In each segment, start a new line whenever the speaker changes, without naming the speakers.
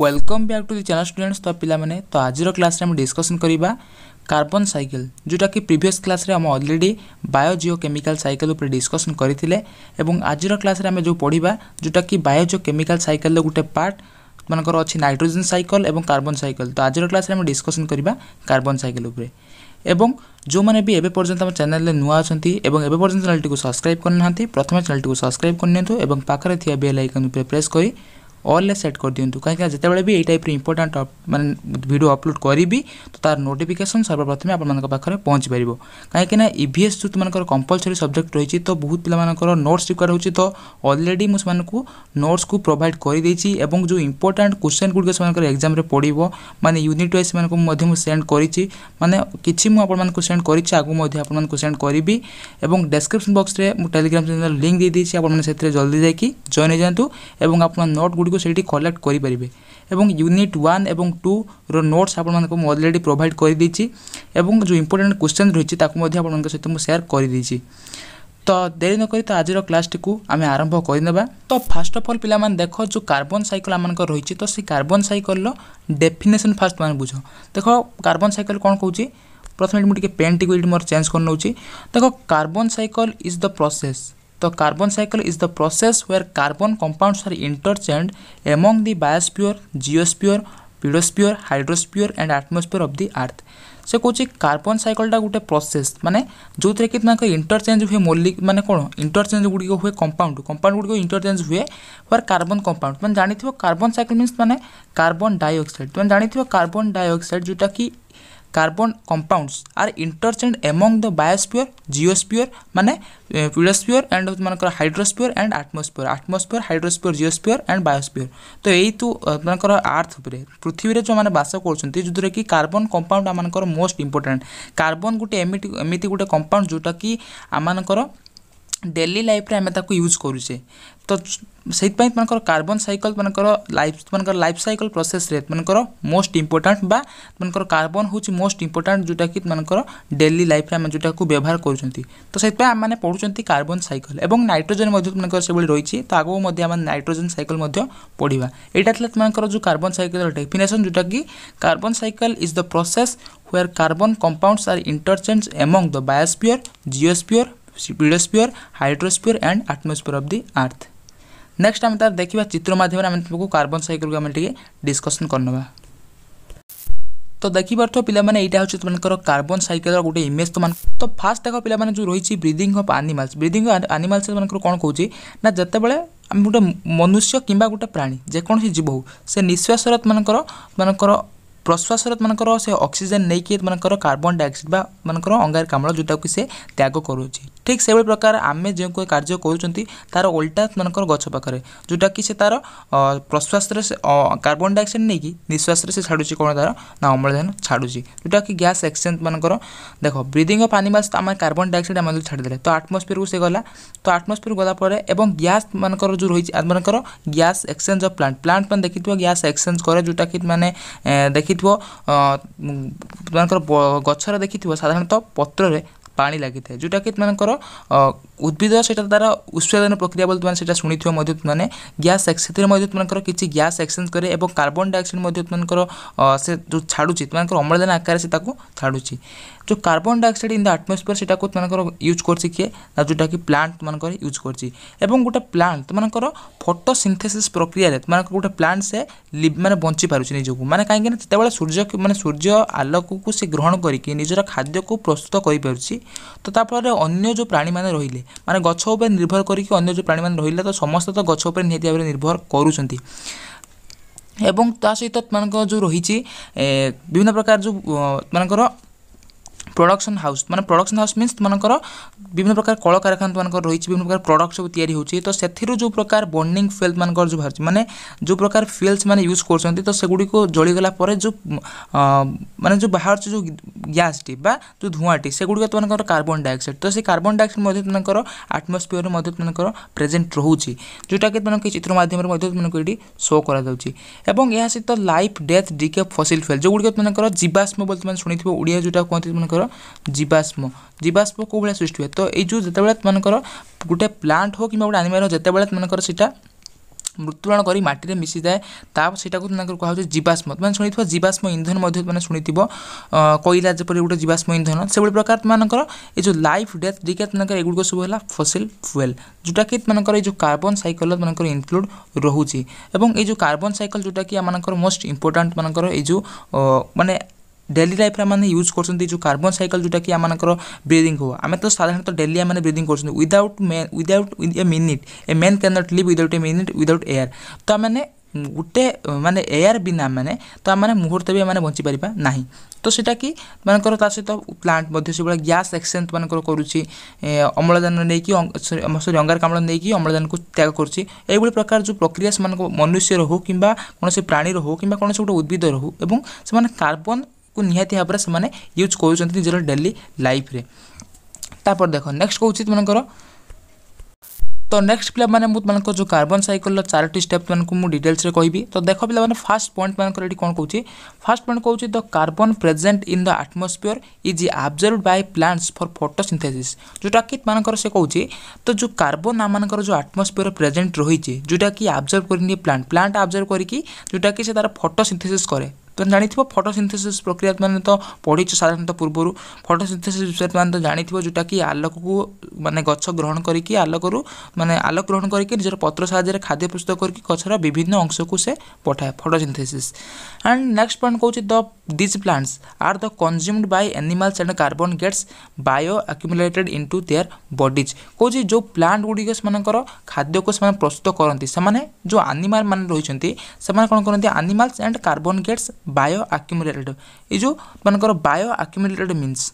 Welcome back to the channel students ତ ପିଲାମାନେ ତ ଆଜିର କ୍ଲାସ୍ରେ ଆମେ ଡିସ୍କସନ୍ କରିବା କାର୍ବନ୍ ସାଇକେଲ ଯେଉଁଟାକି ପ୍ରିଭିୟସ୍ କ୍ଲାସ୍ରେ ଆମେ ଅଲରେଡ଼ି ବାୟୋଜିଓ କେମିକାଲ ସାଇକେଲ ଉପରେ ଡିସ୍କସନ୍ କରିଥିଲେ ଏବଂ ଆଜିର କ୍ଲାସ୍ରେ ଆମେ ଯେଉଁ ପଢ଼ିବା ଯେଉଁଟାକି ବାୟୋଜିଓ କେମିକାଲ ସାଇକେଲର ଗୋଟେ ପାର୍ଟ ମାନଙ୍କର ଅଛି ନାଇଟ୍ରୋଜେନ୍ ସାଇକେଲ ଏବଂ କାର୍ବନ୍ ସାଇକେଲ ତ ଆଜିର କ୍ଲାସ୍ରେ ଆମେ ଡିସ୍କସନ୍ କରିବା କାର୍ବନ୍ ସାଇକେଲ ଉପରେ ଏବଂ ଯେଉଁମାନେ ବି ଏବେ ପର୍ଯ୍ୟନ୍ତ ଆମ ଚ୍ୟାନେଲରେ ନୂଆ ଅଛନ୍ତି ଏବଂ ଏବେ ପର୍ଯ୍ୟନ୍ତ ଚ୍ୟାନେଲଟିକୁ ସବସ୍କ୍ରାଇବ୍ କରିନାହାନ୍ତି ପ୍ରଥମେ ଚ୍ୟାନେଲଟିକୁ ସବସ୍କ୍ରାଇବ୍ କରିନିଅନ୍ତୁ ଏବଂ ପାଖରେ ଥିବା ବେଲ୍ ଆଇକନ୍ ଉପରେ ପ୍ରେସ୍ କରି অল সেট কর দিও তো কা কি যেতেবেলে বি এই টাইপ ইম্পর্ট্যান্ট মানে ভিডিও আপলোড করিবি তো তার নোটিফিকেশন সর্বপ্রথমে আপন মানক পাখরে পৌঁছ পারিবো কা কি না ইভএস তো মানক কম্পালসরি সাবজেক্ট রইছি তো বহুত পিল মানক নোটস রিকোয়ার হচি তো অলরেডি মো মানক নোটস কো প্রভাইড করি দিছি এবং জো ইম্পর্ট্যান্ট কোশ্চেন গুডকে মানক एग्जाम রে পড়িবো মানে ইউনিট ওয়াইজ মানক মধ্যম সেন্ড করিছি মানে কিচি মো আপন মানক সেন্ড করিছি আগু মধ্যম আপন মানক সেন্ড করিবি এবং ডেসক্রিপশন বক্স রে মো টেলিগ্রাম চ্যানেল লিংক দি দিছি আপন মানে সেটিরে জলদি যাইকি জয়েন হে যান্তু এবং আপন নোট ଗୁଡ଼ିକୁ ସେଇଠି କଲେକ୍ଟ କରିପାରିବେ ଏବଂ ୟୁନିଟ୍ ୱାନ୍ ଏବଂ ଟୁର ନୋଟ୍ସ ଆପଣମାନଙ୍କୁ ମୁଁ ଅଲରେଡ଼ି ପ୍ରୋଭାଇଡ଼ କରିଦେଇଛି ଏବଂ ଯେଉଁ ଇମ୍ପୋର୍ଟାଣ୍ଟ କ୍ୱେଶ୍ଚନ୍ ରହିଛି ତାକୁ ମଧ୍ୟ ଆପଣଙ୍କ ସହିତ ମୁଁ ସେୟାର କରିଦେଇଛି ତ ଡେରି ନକରି ତ ଆଜିର କ୍ଲାସ୍ଟିକୁ ଆମେ ଆରମ୍ଭ କରିନେବା ତ ଫାର୍ଷ୍ଟ ଅଫ୍ ଅଲ୍ ପିଲାମାନେ ଦେଖ ଯେଉଁ କାର୍ବନ୍ ସାଇକେଲ ମାନଙ୍କର ରହିଛି ତ ସେ କାର୍ବନ୍ ସାଇକଲ୍ର ଡେଫିନେସନ୍ ଫାର୍ଷ୍ଟ ମାନେ ବୁଝ ଦେଖ କାର୍ବନ୍ ସାଇକେଲ କ'ଣ କହୁଛି ପ୍ରଥମେ ମୁଁ ଟିକେ ପେନ୍ଟିକୁ ଏଇଠି ମୋର ଚେଞ୍ଜ କରିନେଉଛି ଦେଖ carbon cycle is the process The carbon cycle is the process where carbon compounds are interchanged among the biosphere, geosphere, pedosphere, hydrosphere and atmosphere of the earth. से कौन कार्बन सैकलटा गोटे प्रोसेस माने जो थे कि इंटरचेज हुए मोलिक माने कौन इंटरचेज गुड़िक हुए कंपाउंड कंपाउंड गुड़िक इंटरचेज हुए फर कार्बन कंपाउंड मैंने जानी कार्बन सैकल मीन मैंने कार्बन डाइअक्साइड मैंने जानी कार्बन डाइअक्साइड जोटा कि carbon compounds are interchanged among the biosphere geosphere माने phytosphere and मानकर hydrosphere and atmosphere atmosphere hydrosphere geosphere and biosphere तो यही तो मानकर earth उपरे पृथ्वी रे जो माने बास करछंती जुदरे कि carbon compound मानकर most important carbon गुटे एमिति गुटे compound जोटा कि आमानकर ଡେଲି ଲାଇଫ୍ରେ ଆମେ ତାକୁ ୟୁଜ୍ କରୁଛେ ତ ସେଇଥିପାଇଁ ତାଙ୍କର କାର୍ବନ୍ ସାଇକଲ୍ ତାଙ୍କର ଲାଇଫ୍ ତାଙ୍କର ଲାଇଫ୍ ସାଇକଲ୍ ପ୍ରୋସେସ୍ରେ ତାଙ୍କର ମୋଷ୍ଟ ଇମ୍ପୋର୍ଟାଣ୍ଟ ବା ତାଙ୍କର କାର୍ବନ୍ ହେଉଛି ମୋଷ୍ଟ ଇମ୍ପୋର୍ଟାଣ୍ଟ ଯେଉଁଟାକି ତାଙ୍କର ଡେଲି ଲାଇଫ୍ରେ ଆମେ ଯେଉଁଟାକୁ ବ୍ୟବହାର କରୁଛନ୍ତି ତ ସେଥିପାଇଁ ଆମମାନେ ପଢ଼ୁଛନ୍ତି କାର୍ବନ୍ ସାଇକଲ୍ ଏବଂ ନାଇଟ୍ରୋଜେନ୍ ମଧ୍ୟ ତାଙ୍କର ସେଭଳି ରହିଛି ତ ଆଗକୁ ମଧ୍ୟ ଆମେ ନାଇଟ୍ରୋଜେନ୍ ସାଇକଲ୍ ମଧ୍ୟ ପଢ଼ିବା ଏଇଟା ଥିଲା ତାଙ୍କର ଯେଉଁ କାର୍ବନ୍ ସାଇକଲ୍ର ଡେଫିନେସନ୍ ଯେଉଁଟାକି carbon cycle is the process where carbon compounds are interchanged among the biosphere, geosphere, stratosphere hydrosphere and atmosphere of the earth next आम तार देखा चित्र मध्यम तुमको कार्बन सैकल को आम टे डिस्कसन करनवा तो देखिपे पे यहाँ हूँ तुम कार्बन सैकल गोटे इमेज तुम तो फास्ट देख पे जो रही breathing of animals breathing animals मैं कौन कौन ना जितेबाला आम गोटे मनुष्य किंवा गोटे प्राणी जेकोसी जीव हो से निश्वासरत मानकर मानकर প্রশ্বাসর মানকর সে অক্সিজেন নেই মানকর কার্বন ডাইঅক্সাইড বা মানকর অঙ্গারকাম্ল যেটা কি সে ত্যাগ করুছে ঠিক ସେଭଳି ପ୍ରକାର ଆମେ ଯେଉଁ କାର୍ଯ୍ୟ କରୁଛନ୍ତି ତା'ର ଓଲଟା ସେମାନଙ୍କର ଗଛ ପାଖରେ ଯେଉଁଟାକି ସେ ତା'ର ପ୍ରଶ୍ୱାସରେ କାର୍ବନ ଡାଇଅକ୍ସାଇଡ଼ ନେଇକି ନିଶ୍ୱାସରେ ସେ ଛାଡ଼ୁଛି କ'ଣ ତା'ର ନା ଅମ୍ଳଜାନ ଛାଡ଼ୁଛି ଯେଉଁଟାକି ଗ୍ୟାସ୍ ଏକ୍ସଚେଞ୍ଜ ମାନଙ୍କର ଦେଖ ବ୍ରିଦିଂ ଅଫ୍ ଆନିମାଲ୍ସ ଆମେ କାର୍ବନ ଡାଇଅକ୍ସାଇଡ଼ ଆମେ ଛାଡ଼ିଦେଲେ ତ ଆଟମସ୍ଫିୟରକୁ ସେ ଗଲା ତ ଆଟମସ୍ଫିୟର ଗଲା ପରେ ଏବଂ ଗ୍ୟାସ୍ ମାନଙ୍କର ଯେଉଁ ରହିଛି ମାନଙ୍କର gas exchange of plant plant ମାନେ ଦେଖିଥିବ ଗ୍ୟାସ୍ ଏକ୍ସଚେଞ୍ଜ କରେ ଯେଉଁଟାକି ମାନେ ଦେଖିଥିବ ମାନଙ୍କର ଗଛରେ ଦେଖିଥିବ ସାଧାରଣତଃ ପତ୍ରରେ ପାଣି ଲାଗିଥାଏ ଯେଉଁଟାକି ତୁମମାନଙ୍କର ଉଦ୍ଭିଦ ସେଇଟା ତା'ର ଉତ୍ପାଦନ ପ୍ରକ୍ରିୟା ବୋଲି ତୁମେ ସେଇଟା ଶୁଣିଥିବ ମଧ୍ୟ ତୁମମାନେ ଗ୍ୟାସ୍ ସେଥିରେ ମଧ୍ୟ ତୁମମାନଙ୍କର କିଛି ଗ୍ୟାସ୍ ଏକ୍ସଚେଞ୍ଜ କରେ ଏବଂ କାର୍ବନ ଡାଇଅକ୍ସାଇଡ଼ ମଧ୍ୟ ତୁମମାନଙ୍କର ସେ ଯେଉଁ ଛାଡ଼ୁଛି ତୁମମାନଙ୍କର ଅମ୍ଳଜାନ ଆକାରରେ ସେ ତାକୁ ଛାଡ଼ୁଛି ଯେଉଁ carbon dioxide in the atmosphere ସେଇଟାକୁ ତୁମମାନଙ୍କର ୟୁଜ୍ କରୁଛି କିଏ ନା ଯେଉଁଟାକି ପ୍ଲାଣ୍ଟ ତୁମମାନଙ୍କର ୟୁଜ୍ କରୁଛି ଏବଂ ଗୋଟେ ପ୍ଲାଣ୍ଟ ତୁମମାନଙ୍କର ଫଟୋସିନ୍ଥେସିସ୍ ପ୍ରକ୍ରିୟାରେ ତୁମମାନଙ୍କର ଗୋଟେ ପ୍ଲାଣ୍ଟ ସେ ମାନେ ବଞ୍ଚିପାରୁଛି ନିଜକୁ ମାନେ କାହିଁକିନା ଯେତେବେଳେ ସୂର୍ଯ୍ୟ ମାନେ ସୂର୍ଯ୍ୟ ଆଲୋକକୁ ସେ ଗ୍ରହଣ କରିକି ନିଜର ଖାଦ୍ୟକୁ ପ୍ରସ୍ତୁତ କରିପାରୁଛି ତ ତା ଫଳରେ ଅନ୍ୟ ଯେଉଁ ପ୍ରାଣୀମାନେ ରହିଲେ ମାନେ ଗଛ ଉପରେ ନିର୍ଭର କରିକି ଅନ୍ୟ ଯେଉଁ ପ୍ରାଣୀମାନେ ରହିଲେ ତ ସମସ୍ତେ ତ ଗଛ ଉପରେ ନିହାତି ଭାବରେ ନିର୍ଭର କରୁଛନ୍ତି ଏବଂ ତା ସହିତ ମାନଙ୍କର ଯେଉଁ ରହିଛି ବିଭିନ୍ନ ପ୍ରକାର ଯେଉଁ ମାନଙ୍କର প্রোডকশন হাউস মানে প্রোডকশন হাউস মিন্স তোমার বিভিন্ন প্রকার কলকারখানা তোমার রয়েছে বিভিন্ন প্রকার প্রডক্ট সব তৈরি হচ্ছে তো সেথিরু যে প্রকার বর্নিং ফুয়েল মান যে বাহারছে মানে যে প্রকার ফুয়েলস মানে ইউজ করছেন তো সেগুড়ি জলিগলা পরে যে মানে যে বাহারছে যে গ্যাসটি বা যে ধূয়াটি সেগুড়ি তোমার কার্বন ডাইঅক্সাইড তো সেই কার্বন ডাইঅক্সাইড মধ্যে তোমার আটমোসফিয়র মধ্যে তোমার প্রেজেন্ট রয়েছে যেটাকি তোমাকে চিত্র মাধ্যমে মধ্যে তোমাকে এটি শো করা যাচ্ছে এবং এর সহ life death decay fossil fuel যেগুড়ি তোমার জীবাশ্ম বলে তোমার মানে শুনে ওড়িয়া যেটা কুহতি তোমার ମାନଙ୍କର ଜୀବାଶ୍ମ ଜୀବାଶ୍ମ କେଉଁ ଭଳିଆ ସୃଷ୍ଟି ହୁଏ ତ ଏଇ ଯେଉଁ ଯେତେବେଳେ ମାନଙ୍କର ଗୋଟେ ପ୍ଲାଣ୍ଟ ହଉ କିମ୍ବା ଗୋଟେ ଆନିମାଲ ଯେତେବେଳେ ମାନଙ୍କର ସେଇଟା ମୃତ୍ୟୁବରଣ କରି ମାଟିରେ ମିଶିଯାଏ ତା ସେଇଟାକୁ ତାଙ୍କର କୁହାଯାଉଛି ଜୀବାଶ୍ମ ତୁମେ ଶୁଣିଥିବ ଜୀବାଶ୍ମ ଇନ୍ଧନ ମଧ୍ୟ ତୁମେ ଶୁଣିଥିବ କୋଇଲା ଯେପରି ଗୋଟେ ଜୀବାଶ୍ମ ଇନ୍ଧନ ସେଭଳି ପ୍ରକାର ତୁମମାନଙ୍କର ଏ ଯେଉଁ ଲାଇଫ୍ ଡେଥ୍ ଦିଗା ତୁମଙ୍କର ଏଗୁଡ଼ିକ ସବୁ ହେଲା ଫସିଲ୍ ଫୁଏଲ୍ ଯେଉଁଟାକି ତୁମମାନଙ୍କର ଏ ଯେଉଁ କାର୍ବନ୍ ସାଇକଲ୍ ତୁମମାନଙ୍କର ଇନକ୍ଲୁଡ୍ ରହୁଛି ଏବଂ ଏଇ ଯେଉଁ କାର୍ବନ୍ ସାଇକଲ୍ ଯେଉଁଟାକି ଆମମାନଙ୍କର ମୋଷ୍ଟ ଇମ୍ପୋର୍ଟାଣ୍ଟ ମାନଙ୍କର ଏଇ ଯେଉଁ ମାନେ ডেলি লাইফ্রে আমি ইউজ করছেন যে কার্বন সাইকেল যেটা কি আমার ব্রিদিং হব আমি তো সাধারণত ডেলি আমি ব্রিদিং করছেন without without a minute a man can not live without a minute without air তো আমি ଗୋଟେ ମାନେ ଏୟାର ବିନା ମାନେ ତ ଆମମାନେ ମୁହୂର୍ତ୍ତ ବି ଆମମାନେ ବଞ୍ଚିପାରିବା ନାହିଁ ତ ସେଇଟା କି ମାନଙ୍କର ତା ସହିତ ପ୍ଲାଣ୍ଟ ମଧ୍ୟ ସେଭଳିଆ ଗ୍ୟାସ୍ ଏକ୍ସଚେଞ୍ଜ ମାନଙ୍କର କରୁଛି ଅମ୍ଳଜାନ ନେଇକି ସରି ଅଙ୍ଗାରକାମ୍ଳ ନେଇକି ଅମ୍ଳଜାନକୁ ତ୍ୟାଗ କରୁଛି ଏଇଭଳି ପ୍ରକାର ଯେଉଁ ପ୍ରକ୍ରିୟା ସେମାନଙ୍କ ମନୁଷ୍ୟର ହେଉ କିମ୍ବା କୌଣସି ପ୍ରାଣୀର ହେଉ କିମ୍ବା କୌଣସି ଗୋଟେ ଉଦ୍ଭିଦର ହେଉ ଏବଂ ସେମାନେ କାର୍ବନ କୁ ନିହାତି ଭାବରେ ସେମାନେ ୟୁଜ୍ କରୁଛନ୍ତି ନିଜର ଡେଲି ଲାଇଫ୍ରେ ତାପରେ ଦେଖ ନେକ୍ସଟ କହୁଛି ତୁମମାନଙ୍କର ତ ନେକ୍ସଟ ପିଲାମାନେ ମୁଁ ତୁମମାନଙ୍କର ଯେଉଁ କାର୍ବନ ସାଇକଲର ଚାରୋଟି ଷ୍ଟେପ୍ ମାନଙ୍କୁ ମୁଁ ଡିଟେଲ୍ସରେ କହିବି ତ ଦେଖ ପିଲାମାନେ ଫାଷ୍ଟ ପଏଣ୍ଟ ମାନଙ୍କର ଏଠି କ'ଣ କହୁଛି ଫାଷ୍ଟ ପଏଣ୍ଟ କହୁଛି the carbon present in the atmosphere is absorb by plants for photosynthesis ଯେଉଁଟାକି ମାନଙ୍କର ସେ କହୁଛି ତ ଯେଉଁ କାର୍ବନ ଆମମାନଙ୍କର ଯେଉଁ ଆଟମସ୍ଫିୟର ପ୍ରେଜେଣ୍ଟ ରହିଛି ଯେଉଁଟାକି ଆବଜର୍ଭ କରିନି ପ୍ଲାଣ୍ଟ ପ୍ଲାଣ୍ଟ ଆବଜର୍ଭ କରିକି ଯେଉଁଟାକି ସେ ତା'ର ଫଟୋସିନ୍ଥେସିସ୍ କରେ ତୁମେ ଜାଣିଥିବ ଫଟୋସିନ୍ଥେସିସ୍ ପ୍ରକ୍ରିୟା ତୁମେ ତ ପଢ଼ିଛ ସାଧାରଣତଃ ପୂର୍ବରୁ ଫଟୋସିନ୍ଥେସିସ୍ ବିଷୟରେ ତୁମେ ତ ଜାଣିଥିବ ଯେଉଁଟାକି ଆଲୋକକୁ ମାନେ ଗଛ ଗ୍ରହଣ କରିକି ଆଲୋକରୁ ମାନେ ଆଲୋକ ଗ୍ରହଣ କରିକି ନିଜର ପତ୍ର ସାହାଯ୍ୟରେ ଖାଦ୍ୟ ପ୍ରସ୍ତୁତ କରିକି ଗଛର ବିଭିନ୍ନ ଅଂଶକୁ ସେ ପଠାଏ ଫଟୋସିନ୍ଥେସିସ୍ ଆଣ୍ଡ ନେକ୍ସଟ ପଏଣ୍ଟ କହୁଛି the these plants are the consumed by animals and carbon gets bioaccumulated into their bodies କହୁଛି ଯେଉଁ ପ୍ଲାଣ୍ଟ ଗୁଡ଼ିକ ସେମାନଙ୍କର ଖାଦ୍ୟକୁ ସେମାନେ ପ୍ରସ୍ତୁତ କରନ୍ତି ସେମାନେ ଯେଉଁ ଆନିମାଲ୍ ମାନେ ରହିଛନ୍ତି ସେମାନେ କ'ଣ କରନ୍ତି animals and carbon gets bioaccumulated ये जो मानकर बायो आक्युमुलेटेड मीन्स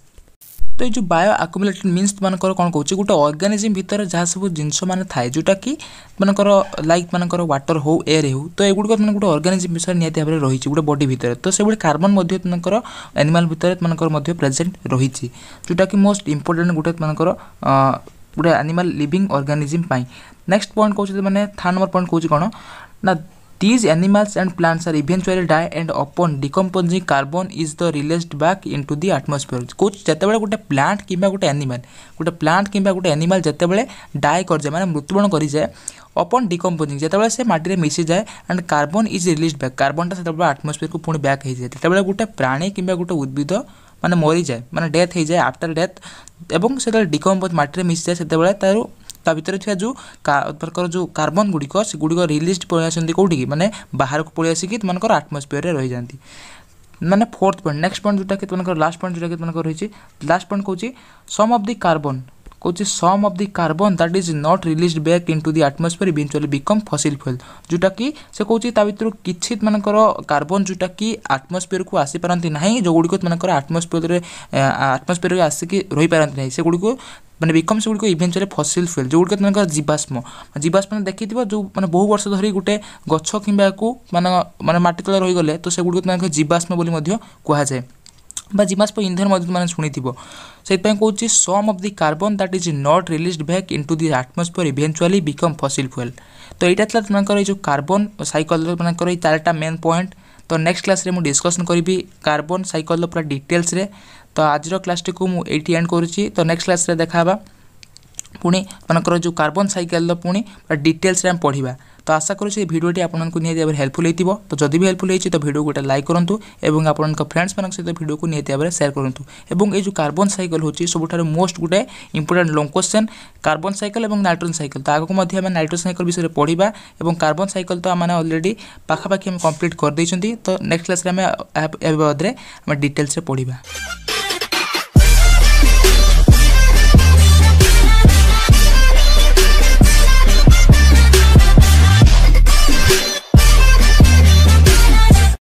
তো এই যে বায়ো আকুমুলেটেড মিন্স তোমার কোণ কৌছি গোটে অর্গানিজম ভিতরে যা সব জিনিস মানে থাকে যেটা কি তোমার লাইক মানকর ওয়াটার হো এয়ার হো তো এগুলো তোমার গোটে অর্গানিজম বিষয়ে নিহতি ভাবে রয়েছে গোটে বডি ভিতরে তো সেগুলি কার্বন তোমার এনিমাল ভিতরে তোমার প্রেজেন্ট রয়েছে যেটা কি মোস্ট ইম্পর্টাট গোটে তোমার গোটে আনিমাল লিভিং অর্গানিজম পাই নেক্সট পয়েন্ট কৌছি মানে থার্ড নম্বর পয়েন্ট কৌছি কোণ না These animals and plants are eventually die and upon decomposing carbon is the released back into the atmosphere. कुछ ଯେତେବେଳେ ଗୋଟେ ପ୍ଲାଣ୍ଟ କିମ୍ବା ଗୋଟେ ଆନିମାଲ୍ ଗୋଟେ ପ୍ଲାଣ୍ଟ କିମ୍ବା ଗୋଟେ ଆନିମାଲ୍ ଯେତେବେଳେ ଡାଏ କରିଯାଏ ମାନେ ମୃତ୍ୟୁବରଣ କରିଯାଏ ଅପନ୍ ଡିକମ୍ପୋଜିଂ ଯେତେବେଳେ ସେ ମାଟିରେ ମିଶିଯାଏ and carbon is release back କାର୍ବନ୍ଟା ସେତେବେଳେ ଆଟମସ୍ଫିୟରକୁ ପୁଣି ବ୍ୟାକ୍ ହେଇଯାଏ ଯେତେବେଳେ ଗୋଟେ ପ୍ରାଣୀ କିମ୍ବା ଗୋଟେ ଉଦ୍ଭିଦ ମାନେ ମରିଯାଏ ମାନେ ଡେଥ୍ ହେଇଯାଏ ଆଫ୍ଟର୍ ଡେଥ୍ ଏବଂ ସେତେବେଳେ ଡିକମ୍ପୋଜ୍ ମାଟିରେ ମିଶିଯାଏ ସେତେବେଳେ ତାର ତା ଭିତରେ ଥିବା ଯେଉଁ ତାଙ୍କର ଯେଉଁ କାର୍ବନ ଗୁଡ଼ିକ ସେଗୁଡ଼ିକ ରିଲିଜ୍ ପଳେଇ ଆସନ୍ତି କେଉଁଠିକି ମାନେ ବାହାରକୁ ପଳେଇ ଆସିକି ତୁମମାନଙ୍କର ଆଟମସ୍ଫିୟରରେ ରହିଯାଆନ୍ତି ମାନେ ଫୋର୍ଥ ପଏଣ୍ଟ ନେକ୍ସଟ ପଏଣ୍ଟ ଯେଉଁଟାକି ତୁମମାନଙ୍କର ଲାଷ୍ଟ ପଏଣ୍ଟ ଯେଉଁଟାକି ତୁମମାନଙ୍କର ରହିଛି ଲାଷ୍ଟ ପଏଣ୍ଟ କହୁଛି ସମ୍ ଅଫ୍ ଦି କାର୍ବନ କହୁଛି some of the carbon that is not release back into the atmosphere eventually become fossil fuel ଯେଉଁଟାକି ସେ କହୁଛି ତା ଭିତରୁ କିଛି ମାନଙ୍କର କାର୍ବନ୍ ଯେଉଁଟାକି ଆଟମସ୍ଫିୟରକୁ ଆସିପାରନ୍ତି ନାହିଁ ଯେଉଁଗୁଡ଼ିକ ମାନଙ୍କର ଆଟମସ୍ଫିୟରରେ ଆଟମସ୍ଫିୟରରେ ଆସିକି ରହିପାରନ୍ତି ନାହିଁ ସେଗୁଡ଼ିକୁ ମାନେ ବିକମ୍ ସେଗୁଡ଼ିକ ଇଭେନ୍ଚୁଆଲି ଫସିଲ୍ ଫୁଏଲ୍ ଯେଉଁଗୁଡ଼ିକ ତାଙ୍କର ଜୀବାଶ୍ମ ଜୀବାଶ୍ମ ଦେଖିଥିବ ଯେଉଁ ମାନେ ବହୁ ବର୍ଷ ଧରି ଗୋଟେ ଗଛ କିମ୍ବା ୟାକୁ ମାନେ ମାନେ ମାଟି ତଳେ ରହିଗଲେ ତ ସେଗୁଡ଼ିକୁ ତାଙ୍କ ଜୀବାଶ୍ମ ବୋଲି ମଧ୍ୟ କୁହାଯାଏ বা ଜୀବାଷ୍ପ ଇନ୍ଧନ ମଧ୍ୟ ତୁମେ ଶୁଣିଥିବ ସେଥିପାଇଁ କହୁଛି some of the carbon that is not released back into the atmosphere eventually become fossil fuel ତ ଏଇଟା ଥିଲା ତୁମଙ୍କର ଏଇ ଯେଉଁ କାର୍ବନ୍ ଓ ସାଇକଲ୍ମାନଙ୍କର ଏଇ ଚାରିଟା ମେନ୍ ପଏଣ୍ଟ ତ ନେକ୍ସଟ କ୍ଲାସ୍ରେ ମୁଁ ଡିସ୍କସନ୍ କରିବି କାର୍ବନ୍ ସାଇକଲ୍ର ପୁରା ଡିଟେଲ୍ସରେ ତ ଆଜିର କ୍ଲାସ୍ଟିକୁ ମୁଁ ଏଇଠି ଏଣ୍ଡ କରୁଛି ତ ନେକ୍ସଟ କ୍ଲାସ୍ରେ ଦେଖା ହେବା ପୁଣି ମାନଙ୍କର ଯେଉଁ କାର୍ବନ୍ ସାଇକେଲ୍ର ପୁଣି ପୁରା ଡିଟେଲ୍ସରେ ଆମେ ପଢ଼ିବା তো আশা করছি এই ভিডিওটি আপনার নিহতি ভাবে হেল্পফুল হয়েছিল তো যদি বি হেল্পফুল হয়েছে তো ভিডিও গোটে লাইক করতু এবং আপনার ফ্রেন্ডস মান সহ ভিডিওকে নিহতি ভাবে সেয়ার করতু এবং এই যে কার্বন সাইকেল হচ্ছে সবুঠার মোস্ট গোটে important long question carbon cycle এবং নাইট্রোজেন সাইকেল তো আগুক আমি নাইট্রোজেন সাইকেল বিষয়ে পড়া এবং কার্বন সাইকেল তো আমি অলরেডি পাখাপাখি আমি কমপ্লিট করে দিয়েছি তো নেক্সট ক্লাসে আমি এ বাবদে আমি ডিটেলসে পড়া